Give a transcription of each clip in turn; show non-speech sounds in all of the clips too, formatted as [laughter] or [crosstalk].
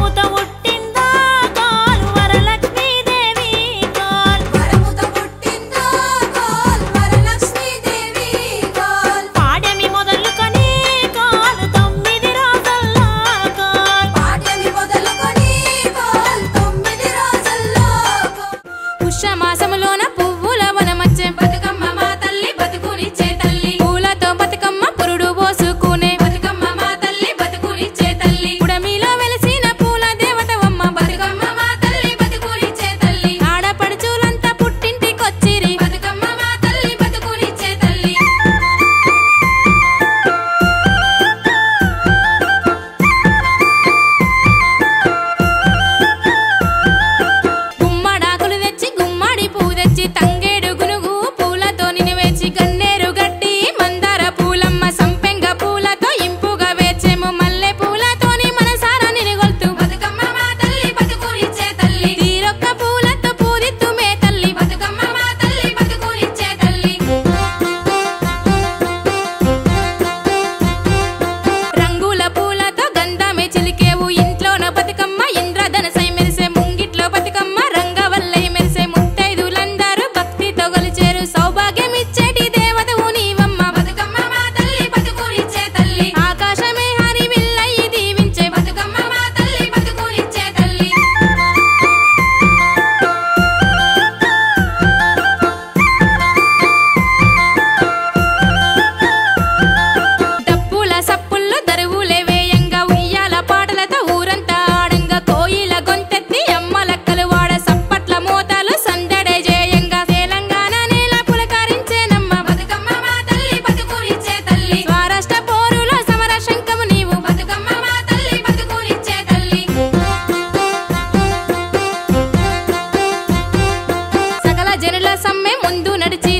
我当我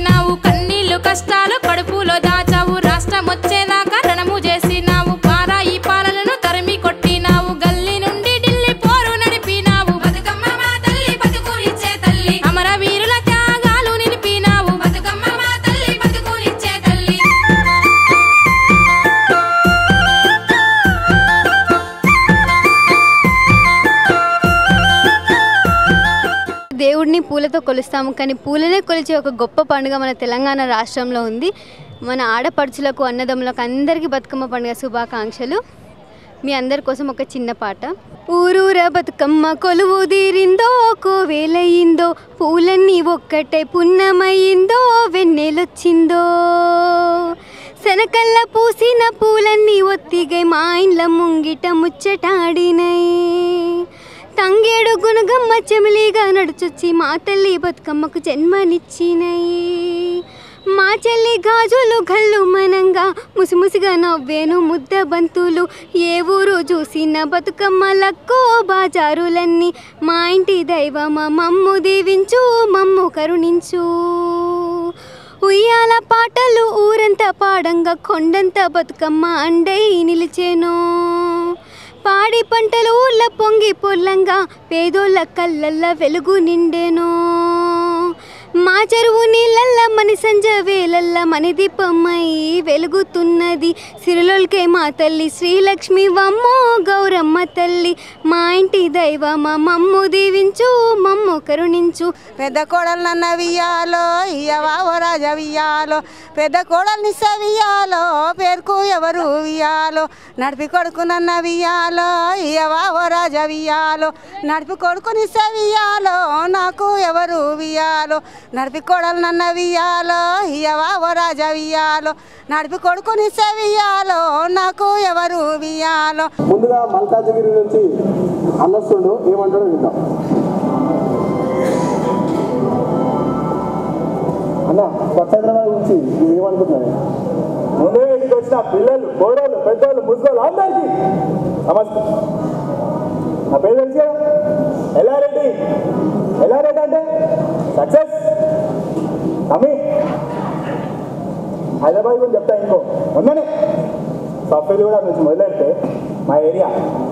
నడిచినావు కన్నీళ్ళు కష్టాలు కొలుస్తాము. కానీ పూలనే కొలిచే ఒక గొప్ప పండుగ మన తెలంగాణ రాష్ట్రంలో ఉంది. మన ఆడపడుచులకు అన్నదమ్ములకు అందరికీ బతుకమ్మ పండుగ శుభాకాంక్షలు. మీ అందరి కోసం ఒక చిన్న పాట. ఊరూర బతుకమ్మ కొలువు తీరిందో కోవేలయ్యిందో పూలన్నీ ఒక్కటే పున్నమయ్యిందో వెన్నెలొచ్చిందో. శనకల్ల పూసిన పూలన్నీ ఒత్తిగై మా ఇండ్ల ముంగిట ముచ్చటాడినై. తంగేడు గుణగమ్మ చెమిలిగా నడుచొచ్చి మా తల్లి బతుకమ్మకు జన్మనిచ్చినయి. మా చెల్లి గాజులు గల్లు మనంగా ముసిముసిగా నవ్వేను ముద్ద బంతులు. ఏ ఊరు చూసిన బతుకమ్మలక్కో బాజారులన్నీ. మా ఇంటి దైవమ మమ్ము దీవించు మమ్ము కరుణించు. ఉయ్యాల పాటలు ఊరంతా పాడంగా కొండంత బతుకమ్మ అండై నిలిచేనో. పాడి పంటలు ఊళ్ళ పొంగి పొల్లంగా పేదోళ్ళ కళ్ళల్ల వెలుగు నిండెను. మా చెరువు నీళ్ళల్ల మని సంజ వేలల్ల మని దీపమై వెలుగుతున్నది. సిరులోల్కే మా తల్లి శ్రీలక్ష్మి వమ్మో గౌరమ్మ తల్లి. మా ఇంటి దైవమ మమ్ము దీవించు మమ్ము కరుణించు. పెద్ద కోడలు నన్న వియ్యాలో ఇయ్యవా రాజ వియ్యాలో. పెద్ద కోడల్ని సవియాలో పేరుకు ఎవరు వియ్యాలో. నడిపి కొడుకు నన్న వియ్యాలో ఇయ్యవా రాజ వియ్యాలో. నడిపి కొడుకుని సవియాలో నాకు ఎవరు వియ్యాలో. నడిపి కోడలు నన్న వియ్యాలో ఇయ్యవా ఓ రాజా వియ్యాలో. నడిపి కొడుకుని సెవియాలో నాకు ఎవరు వియ్యాలో. ముందుగా మల్కాజగిరి నుంచి అన్నస్తుండు ఏమంటాడో విందాం. అన్న కొత్త హైదరాబాద్ గురించి మీరు ఏమనుకుంటున్నారు ఇంటికి వచ్చిన పిల్లలు కోడలు పెద్దోళ్ళు ముసలు అందరికీ నమస్తే. నా పేరు తెలుసు ఎలా రెడ్డి. ఎలా రెడ్డి అంటే సక్సెస్? అమ్మి. హైదరాబాద్ గురించి చెప్తా ఇంకో. మొన్ననే సఫేది కూడా నుంచి మొదలెడితే మా ఏరియా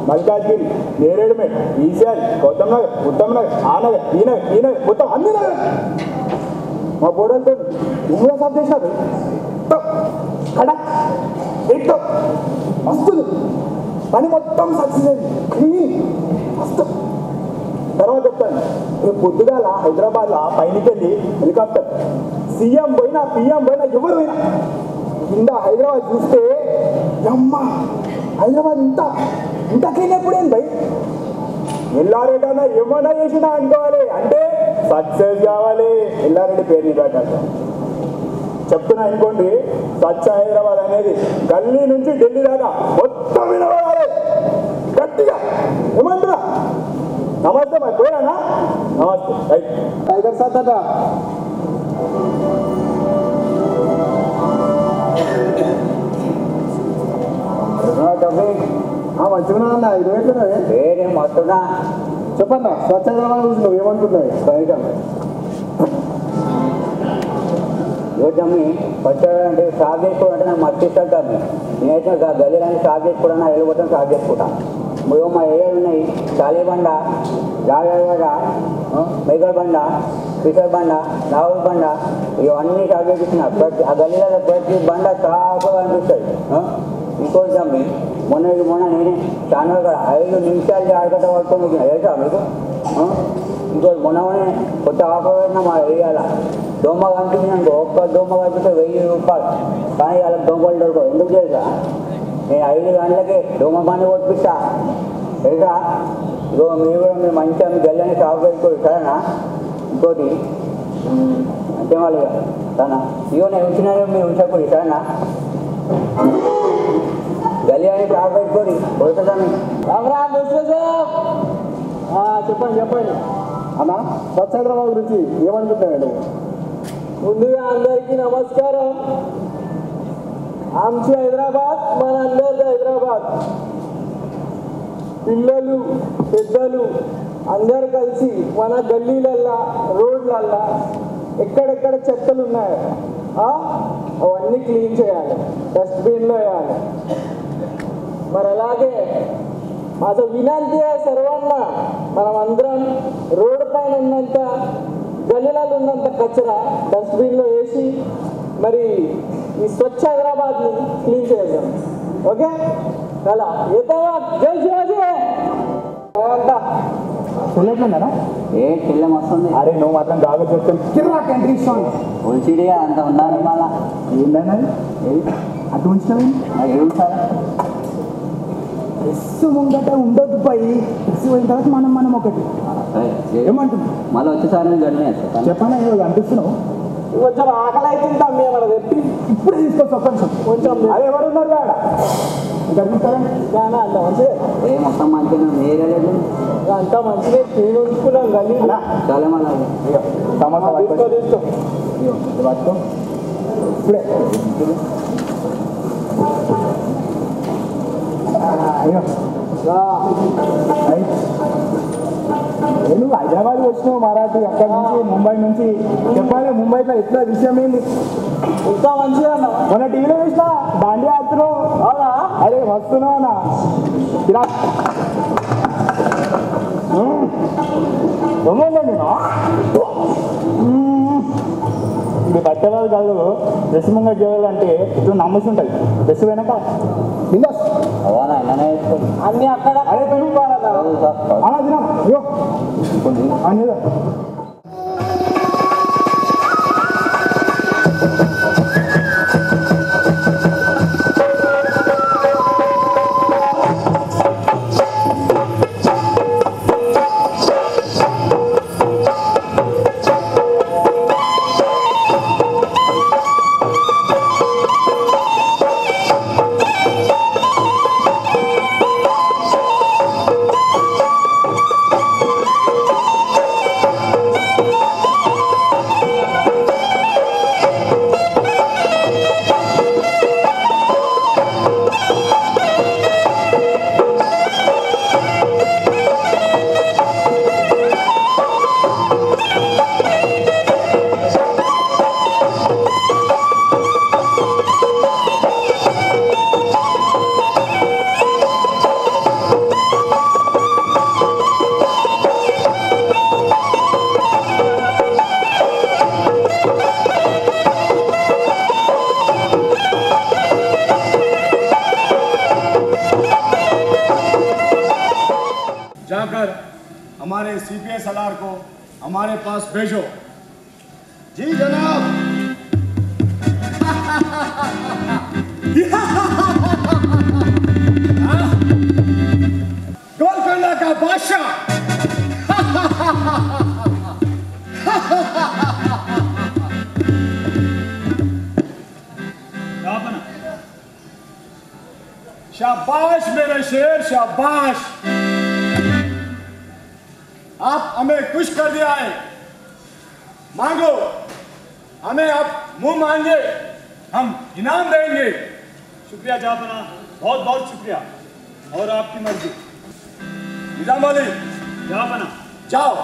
మల్కాజ్గిరి నేరేడుమేట్ ఈసీఆర్ గౌతమ్ నగర్ ఉత్తమ్ నగర్ ఆ నగర్ ఈ నగర్ ఈ నగర్ మొత్తం అన్ని నగర్ మా బోర్డర్తో ఇంగ్లీష్ సాఫ్ చేసినారు కడక్ ఎట్టో వస్తుంది పని మొత్తం సక్సెస్ అయింది. క్లీన్. తర్వాత చెప్తాను. పొద్దుగాల హైదరాబాద్లో పైనకి వెళ్ళి హెలికాప్టర్. సీఎం పోయినా పిఎం పోయినా ఎవరు పోయినా. కింద హైదరాబాద్ చూస్తే అమ్మ హైదరాబాద్ ఇంత ఇంత క్లీన్ ఎప్పుడేం భయ్? ఎల్లారెడ్డి ఏమన్నా చేసినా అనుకోవాలి. అంటే సక్సెస్ కావాలి. ఎల్లారెడ్డి పేరు నిలబెట్టాలి చెప్తున్నా అనుకోండి స్వచ్ఛ హైదరాబాద్ అనేది గల్లీ నుంచి ఢిల్లీ దాకా మొత్తం వినబడాలి. గట్టిగా. ఏమంటారు నమస్తే మరి పోయానా నమస్తే రైట్ టైగర్ సార్ దాదా మంచిగా అన్న ఇది ఏంటన్నది వేరే మొత్తున్నా? చెప్పన్నా గురించి యోజమ్మి వచ్చాడంటే సాగు చేసుకోవాలంటే నాకు మర్చిస్తాను కానీ నేనైతే గల్లీలని సాగు చేసుకోవడం వెళ్ళిపోతాను సాగు చేసుకుంటా. మేము మా ఏరియాలు ఉన్నాయి చాలీబండ జాగబండ మెగల్ బండ ఫిషర్ బండ రాహుల్ బండ ఇవన్నీ సాగు చేపించిన ప్రతి ఆ గల్లీలలో ప్రతి బండ తాగా అనిపిస్తుంది ఇంకోటి తమ్మి మొన్న మొన్న నేనే చాలా కూడా ఐదు నిమిషాలు జాగ్రత్త పడుతుంది తెలుసా మీకు? ఇంకోటి మొన్న కొత్త ఆఫర్ పెట్టిన మా ఏరియాలో. దోమ కనిపించినాక ఒక్క దోమ కనిపిస్తే వెయ్యి రూపాయలు. కానీ వాళ్ళకి దోమలు దొరకవు. ఎందుకు తెలుసా? నేను ఐదు గంటలకి దోమ పని కొట్టిస్తా. తెలుసా? ఇగో మీరు కూడా మీరు మంచిగా మీ గల్లని సాగు పెట్టుకోరు సరేనా? ఇంకోటి అంటే వాళ్ళు సరేనా? ఇగో నేను ఉంచినాను మీరు ఉంచకూడదు సరేనా? గలి అని సాగు పెట్టుకోరు కొడుతుందని చెప్పండి చెప్పండి. అన్న? స్వచ్ఛ హైదరాబాద్ గురించి ఏమనుకుంటున్నావు ముందుగా అందరికీ నమస్కారం. ఆంచి హైదరాబాద్ మన అందరిది హైదరాబాద్ పిల్లలు పెద్దలు అందరు కలిసి మన గల్లీలల్లా రోడ్లల్లా ఎక్కడెక్కడ చెత్తలు ఉన్నాయో ఆ, అవన్నీ క్లీన్ చేయాలి డస్ట్బిన్లో వేయాలి మరి అలాగే అసలు వినంతి సర్వన్న మనం అందరం రోడ్డు పైన ఉన్నంత గల్లీలలో ఉన్నంత కచరా డస్ట్బిన్లో వేసి మరి ఈ స్వచ్ఛ హైదరాబాద్ని క్లీన్ చేద్దాం. ఓకే? అలా. ఏతవా జై శివాజీ! తెలియట్లేదా ఏ చెల్లెం వస్తుంది అరే నువ్వు మాత్రం బాగా చెప్తాను కిర్రా కంట్రీ సాంగ్ ఒలిసిడిగా అంత ఉండాలి మళ్ళా ఏంటన్నా అటు ఉంచినావు మరి ఎస్ ముంగట ఉండొద్దు పై. ఎస్ పోయిన తర్వాత మనం మనం ఒకటి. ఏమంటుంది? మళ్ళీ వచ్చేసారి నేను గడినే చెప్పనా ఏదో అనిపిస్తున్నావు కొంచెం ఆకలి అవుతుంది తమ్మి అక్కడ తెప్పి ఇప్పుడే తీసుకొస్తా కొంచెం కొంచెం అదే ఎవరు ఉన్నారు కాడ ఏ మొత్తం మంచిగా మీరే లేదు? అంతా మంచిదే క్లీన్ ఉంచుకున్నాం అలా? చాలా మళ్ళీ ఇగో సమోసా తీసుకో పట్టుకో. తీసుకో. ఇగో ఇది పట్టుకో. ఇప్పుడే. నువ్వు హైదరాబాద్ వచ్చినావు మరాఠీ? అక్కడి నుంచి ముంబై నుంచి. చెప్పాలి ముంబైలో ఎట్లా విషయం ఏంది? ఇంకా మంచిగా మొన్న టీవీలో చూసినా దాండి ఆడుతున్నావు అవునా? అరే వస్తున్నావు అన్న. ఇలా. దొంగలే నేను ఇది పట్టేవాళ్ళు కాదు డ్రెస్ ముంగ చేయాలంటే ఇట్లా నమ్మసి ఉంటుంది డ్రెస్ వెనక బిందాస్ అన్ని అక్కడ అరే తినా. అయ్యో. అనేది जाकर हमारे सी पी एस को हमारे पास भेजो। जी जनाब। [laughs] गोलकोंडा का बादशाह। [laughs] शाबाश मेरे शेर, शाबाश। आप हमें खुश कर दिया है। मांगो, हमें आप मुँह मांगे, हम इनाम देंगे। शुक्रिया जापना बहुत बहुत शुक्रिया। और आपकी मर्ज़ी। निज़ाम अली जापना जाओ,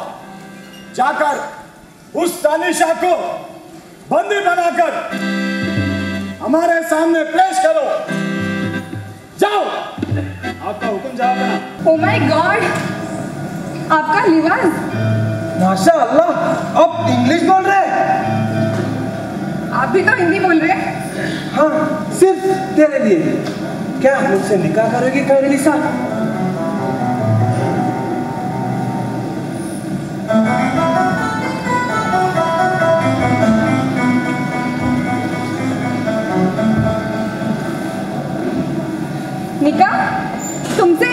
जाकर उस तानिशा को बंदी बनाकर हमारे सामने पेश करो। जाओ। आपका हुक्म जापना ओ माय गॉड आपका लिबास माशा अल्लाह अब इंग्लिश बोल रहे हैं? आप भी तो हिंदी बोल रहे हैं। हाँ सिर्फ़ तेरे लिए। क्या मुझसे निकाह करोगी कैरलिसा निका तुमसे?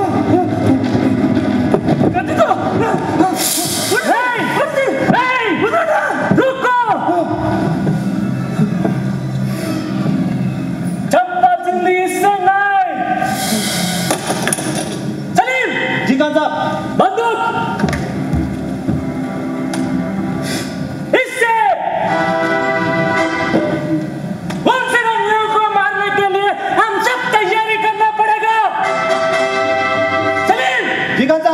你看这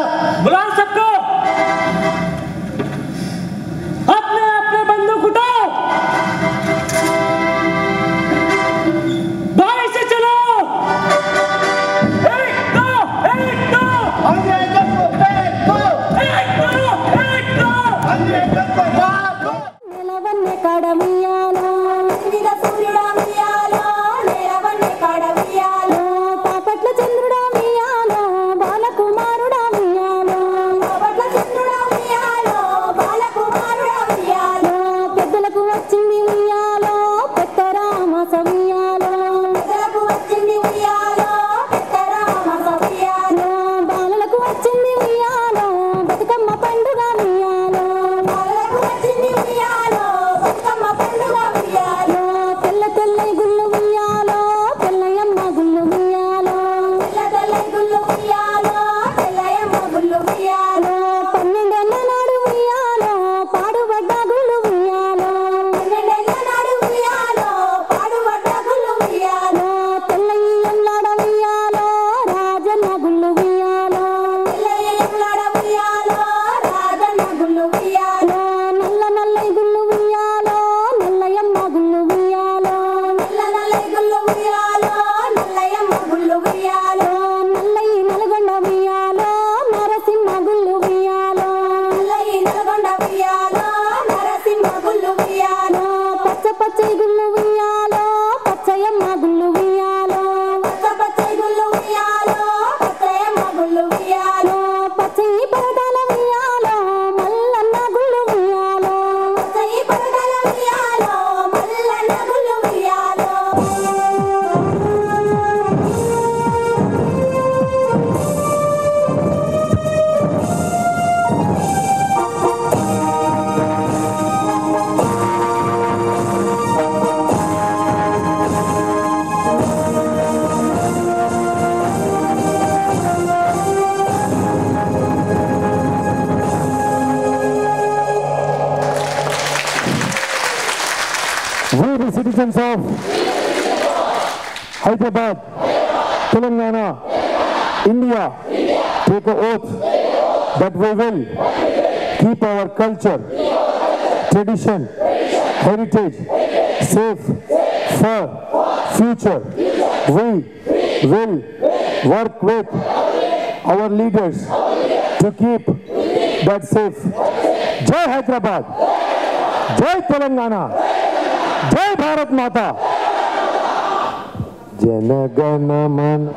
citizens of Hyderabad, Telangana, India, take an oath that we will keep our culture, tradition, heritage safe for future. We will work with our leaders to keep that safe. Jai Hyderabad, Jai Telangana, जय भारत माता। जनगण मन।